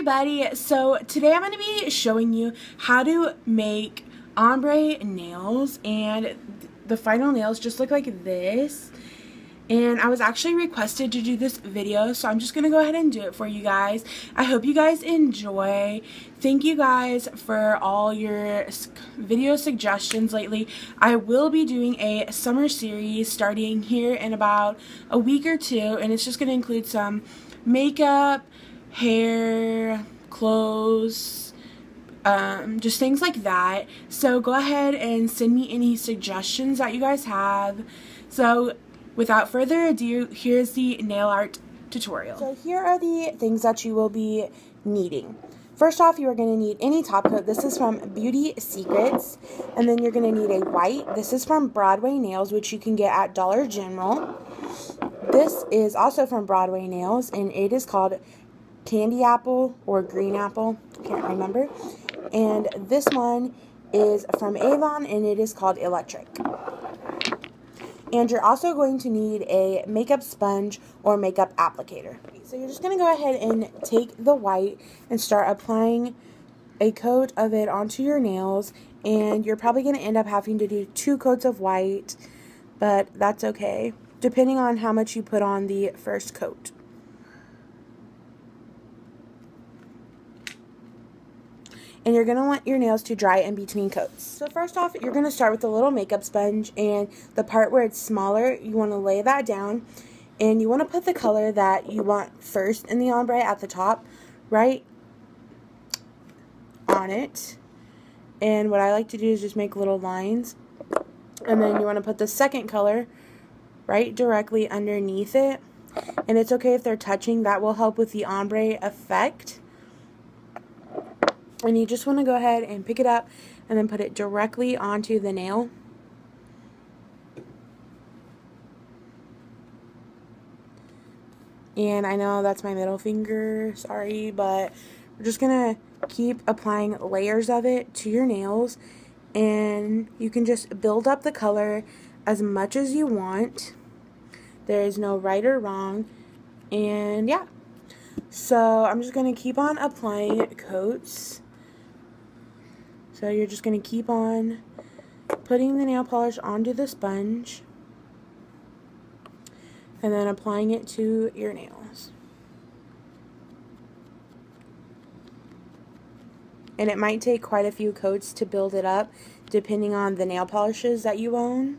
everybody, so today I'm going to be showing you how to make ombre nails and the final nails just look like this and I was actually requested to do this video so I'm just going to go ahead and do it for you guys. I hope you guys enjoy. Thank you guys for all your video suggestions lately. I will be doing a summer series starting here in about a week or two and it's just going to include some makeup, hair, clothes, um, just things like that. So go ahead and send me any suggestions that you guys have. So without further ado, here's the nail art tutorial. So here are the things that you will be needing. First off, you are going to need any top coat. This is from Beauty Secrets. And then you're going to need a white. This is from Broadway Nails, which you can get at Dollar General. This is also from Broadway Nails, and it is called Candy Apple or Green Apple. Can't remember. And this one is from Avon, and it is called Electric. And you're also going to need a makeup sponge or makeup applicator. So you're just going to go ahead and take the white and start applying a coat of it onto your nails. And you're probably going to end up having to do two coats of white, but that's okay depending on how much you put on the first coat. And you're going to want your nails to dry in between coats. So first off, you're going to start with a little makeup sponge and the part where it's smaller, you want to lay that down and you want to put the color that you want first in the ombre at the top, right on it. And what I like to do is just make little lines. And then you want to put the second color right directly underneath it. And it's okay if they're touching. That will help with the ombre effect. And you just want to go ahead and pick it up and then put it directly onto the nail. And I know that's my middle finger, sorry, but we're just going to keep applying layers of it to your nails. And you can just build up the color as much as you want. There is no right or wrong. And yeah. So I'm just going to keep on applying coats. So you're just going to keep on putting the nail polish onto the sponge. And then applying it to your nails. And it might take quite a few coats to build it up depending on the nail polishes that you own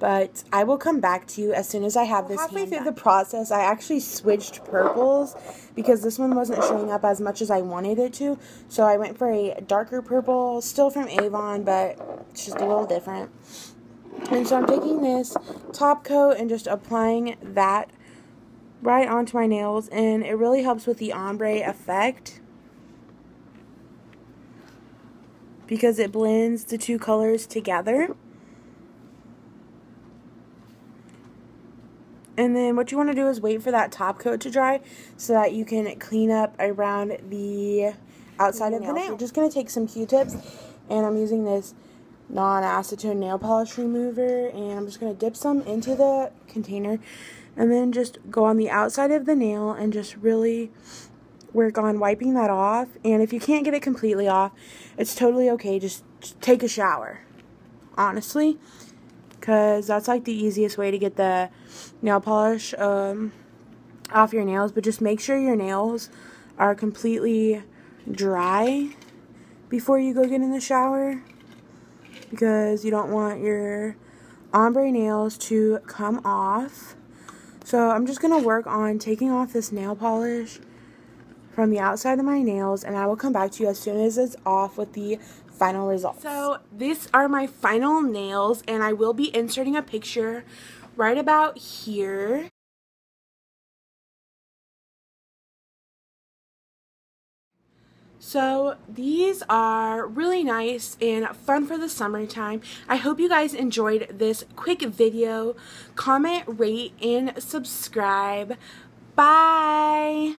but I will come back to you as soon as I have this. Halfway through the process, I actually switched purples because this one wasn't showing up as much as I wanted it to. So I went for a darker purple, still from Avon, but it's just a little different. And so I'm taking this top coat and just applying that right onto my nails, and it really helps with the ombre effect. Because it blends the two colors together. And then what you want to do is wait for that top coat to dry so that you can clean up around the outside of the nail. So just going to take some Q-tips and I'm using this non-acetone nail polish remover and I'm just going to dip some into the container and then just go on the outside of the nail and just really work on wiping that off. And if you can't get it completely off, it's totally okay. Just, just take a shower, honestly because that's like the easiest way to get the nail polish um, off your nails but just make sure your nails are completely dry before you go get in the shower because you don't want your ombre nails to come off. So I'm just going to work on taking off this nail polish from the outside of my nails and I will come back to you as soon as it's off with the final results. So these are my final nails and I will be inserting a picture right about here. So these are really nice and fun for the summertime. I hope you guys enjoyed this quick video. Comment, rate, and subscribe. Bye!